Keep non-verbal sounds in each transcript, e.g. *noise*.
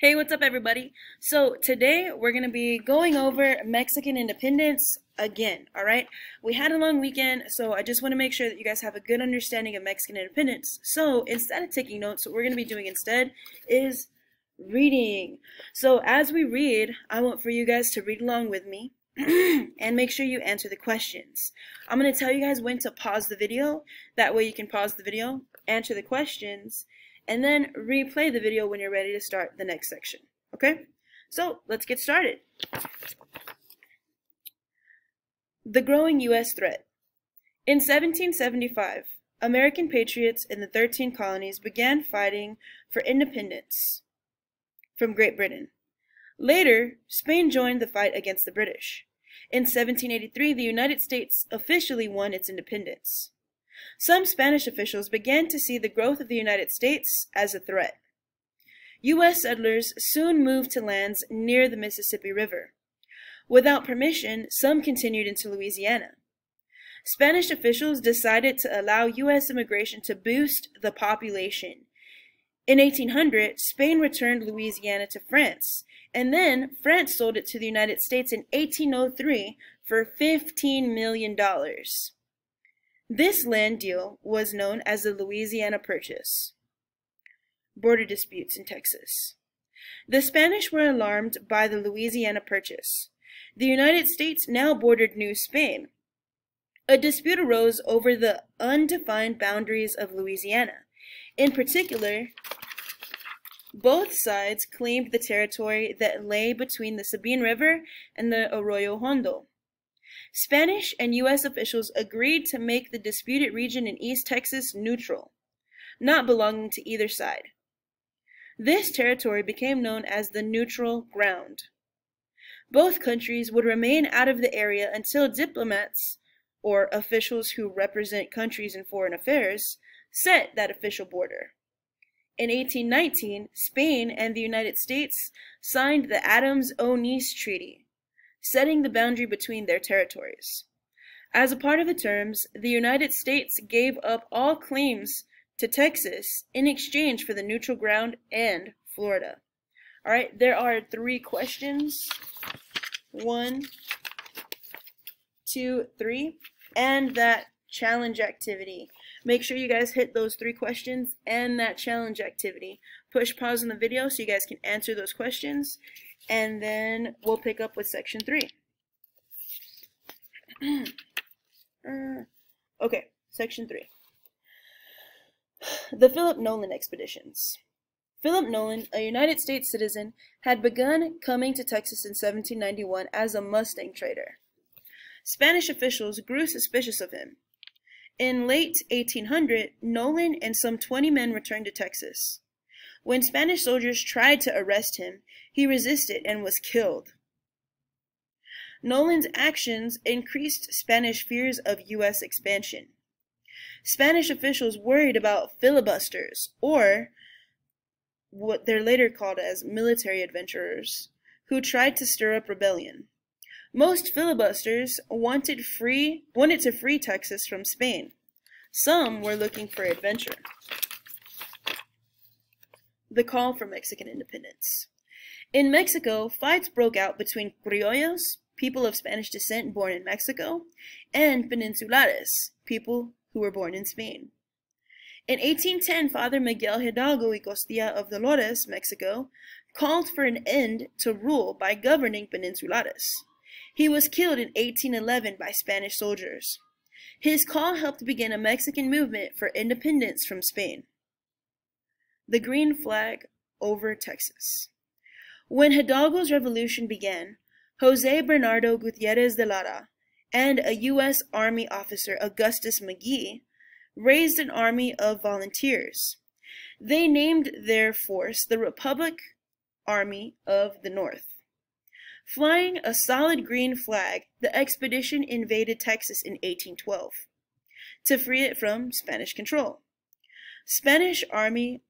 Hey, what's up, everybody? So, today we're going to be going over Mexican independence again, all right? We had a long weekend, so I just want to make sure that you guys have a good understanding of Mexican independence. So, instead of taking notes, what we're going to be doing instead is reading. So, as we read, I want for you guys to read along with me *clears throat* and make sure you answer the questions. I'm going to tell you guys when to pause the video. That way you can pause the video, answer the questions, and then replay the video when you're ready to start the next section. Okay? So let's get started. The growing U.S. threat. In 1775, American patriots in the 13 colonies began fighting for independence from Great Britain. Later, Spain joined the fight against the British. In 1783, the United States officially won its independence. Some Spanish officials began to see the growth of the United States as a threat. U.S. settlers soon moved to lands near the Mississippi River. Without permission, some continued into Louisiana. Spanish officials decided to allow U.S. immigration to boost the population. In 1800, Spain returned Louisiana to France, and then France sold it to the United States in 1803 for $15 million. This land deal was known as the Louisiana Purchase. Border disputes in Texas. The Spanish were alarmed by the Louisiana Purchase. The United States now bordered New Spain. A dispute arose over the undefined boundaries of Louisiana. In particular, both sides claimed the territory that lay between the Sabine River and the Arroyo Hondo. Spanish and U.S. officials agreed to make the disputed region in East Texas neutral, not belonging to either side. This territory became known as the neutral ground. Both countries would remain out of the area until diplomats, or officials who represent countries in foreign affairs, set that official border. In 1819, Spain and the United States signed the Adams-Onis Treaty, setting the boundary between their territories. As a part of the terms, the United States gave up all claims to Texas in exchange for the neutral ground and Florida. All right, there are three questions. One, two, three, and that challenge activity. Make sure you guys hit those three questions and that challenge activity. Push pause on the video so you guys can answer those questions and then we'll pick up with section three. *clears throat* uh, okay, section three. The Philip Nolan expeditions. Philip Nolan, a United States citizen, had begun coming to Texas in 1791 as a Mustang trader. Spanish officials grew suspicious of him. In late 1800, Nolan and some 20 men returned to Texas. When Spanish soldiers tried to arrest him, he resisted and was killed. Nolan's actions increased Spanish fears of U.S. expansion. Spanish officials worried about filibusters, or what they're later called as military adventurers, who tried to stir up rebellion. Most filibusters wanted free wanted to free Texas from Spain. Some were looking for adventure. The call for Mexican independence. In Mexico, fights broke out between criollos, people of Spanish descent born in Mexico, and peninsulares, people who were born in Spain. In 1810, Father Miguel Hidalgo y Costilla of Dolores, Mexico, called for an end to rule by governing peninsulares. He was killed in 1811 by Spanish soldiers. His call helped begin a Mexican movement for independence from Spain. The green flag over Texas. When Hidalgo's revolution began, Jose Bernardo Gutierrez de Lara and a U.S. Army officer, Augustus Magee, raised an army of volunteers. They named their force the Republic Army of the North. Flying a solid green flag, the expedition invaded Texas in 1812 to free it from Spanish control. Spanish Army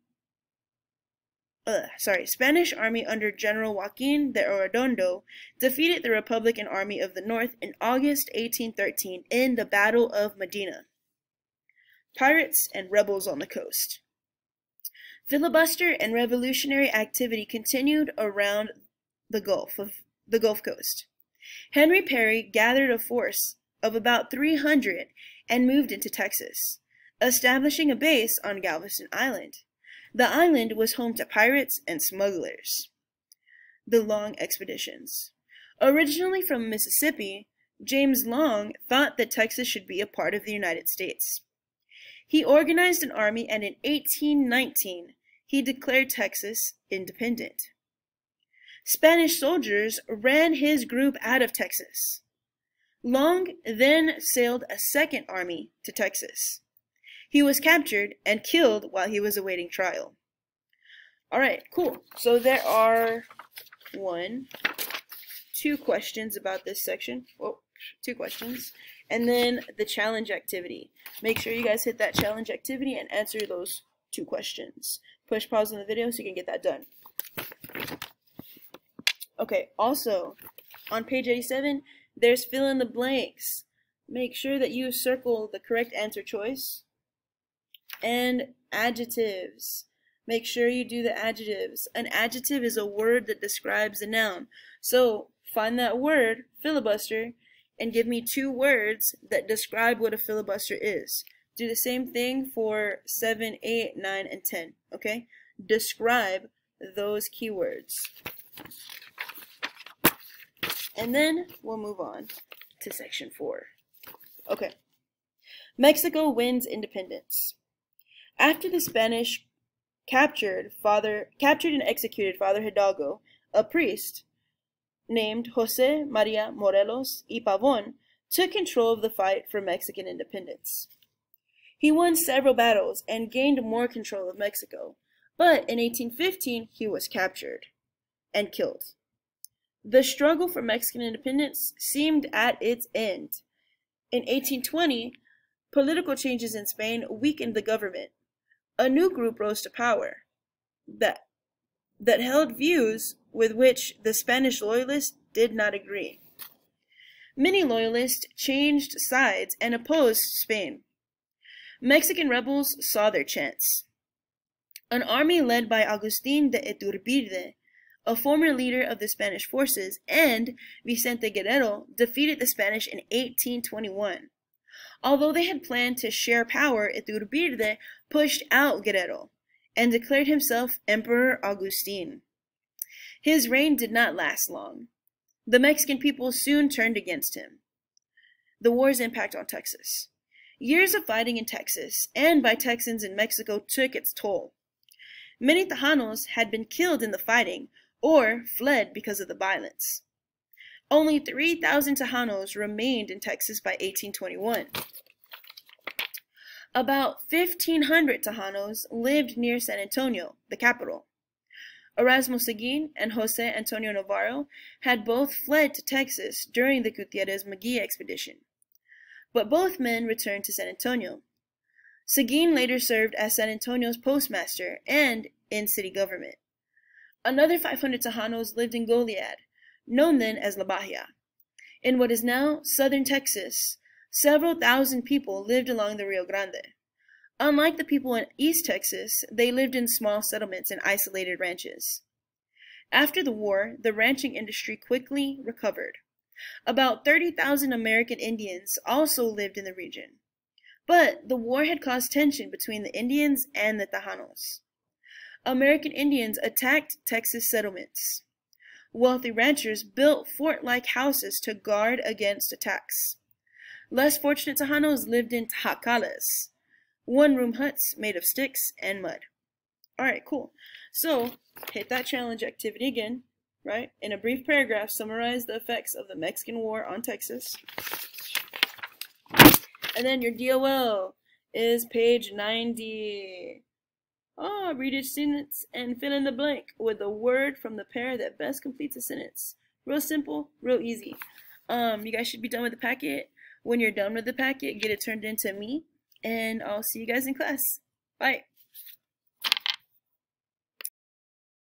uh, sorry, Spanish army under General Joaquin de Arredondo defeated the Republican Army of the North in August 1813 in the Battle of Medina. Pirates and rebels on the coast. Filibuster and revolutionary activity continued around the Gulf of the Gulf Coast. Henry Perry gathered a force of about 300 and moved into Texas, establishing a base on Galveston Island. The island was home to pirates and smugglers. The Long Expeditions. Originally from Mississippi, James Long thought that Texas should be a part of the United States. He organized an army and in 1819 he declared Texas independent. Spanish soldiers ran his group out of Texas. Long then sailed a second army to Texas. He was captured and killed while he was awaiting trial. Alright, cool. So there are one, two questions about this section. Well, two questions. And then the challenge activity. Make sure you guys hit that challenge activity and answer those two questions. Push pause on the video so you can get that done. Okay, also, on page 87, there's fill in the blanks. Make sure that you circle the correct answer choice. And adjectives. Make sure you do the adjectives. An adjective is a word that describes a noun. So, find that word, filibuster, and give me two words that describe what a filibuster is. Do the same thing for 7, 8, 9, and 10, okay? Describe those keywords. And then we'll move on to section 4. Okay. Mexico wins independence. After the Spanish captured Father captured and executed Father Hidalgo, a priest named Jose Maria Morelos y Pavon took control of the fight for Mexican independence. He won several battles and gained more control of Mexico, but in 1815 he was captured and killed. The struggle for Mexican independence seemed at its end. In 1820, political changes in Spain weakened the government. A new group rose to power that, that held views with which the Spanish loyalists did not agree. Many loyalists changed sides and opposed Spain. Mexican rebels saw their chance. An army led by Agustin de Iturbide, a former leader of the Spanish forces, and Vicente Guerrero defeated the Spanish in 1821. Although they had planned to share power, Iturbide pushed out Guerrero and declared himself Emperor Agustin. His reign did not last long. The Mexican people soon turned against him. The war's impact on Texas. Years of fighting in Texas and by Texans in Mexico took its toll. Many Tejanos had been killed in the fighting or fled because of the violence. Only 3,000 Tejanos remained in Texas by 1821. About 1,500 Tejanos lived near San Antonio, the capital. Erasmo Seguin and Jose Antonio Navarro had both fled to Texas during the Gutierrez Magee expedition but both men returned to San Antonio. Seguin later served as San Antonio's postmaster and in city government. Another 500 Tejanos lived in Goliad, known then as La Bahia. In what is now southern Texas, several thousand people lived along the Rio Grande. Unlike the people in East Texas, they lived in small settlements and isolated ranches. After the war, the ranching industry quickly recovered. About 30,000 American Indians also lived in the region. But the war had caused tension between the Indians and the Tejanos. American Indians attacked Texas settlements. Wealthy ranchers built fort-like houses to guard against attacks. Less fortunate Tejanos lived in tajacales, one-room huts made of sticks and mud. Alright, cool. So, hit that challenge activity again right? In a brief paragraph, summarize the effects of the Mexican War on Texas. And then your DOL is page 90. Read each sentence and fill in the blank with a word from the pair that best completes a sentence. Real simple, real easy. Um, you guys should be done with the packet. When you're done with the packet, get it turned into me, and I'll see you guys in class. Bye.